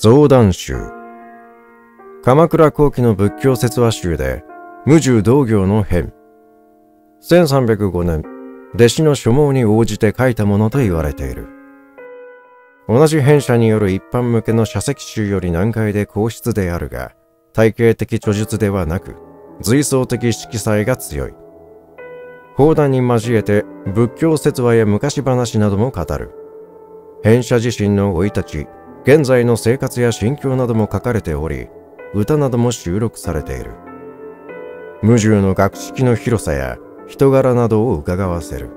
増談集鎌倉後期の仏教説話集で無重道行の編1305年弟子の所望に応じて書いたものと言われている。同じ編者による一般向けの書籍集より難解で硬質であるが体系的著述ではなく随想的色彩が強い。講談に交えて仏教説話や昔話なども語る。編者自身の生い立ち現在の生活や心境なども書かれており歌なども収録されている。無重の学識の広さや人柄などを伺わせる。